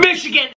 Michigan.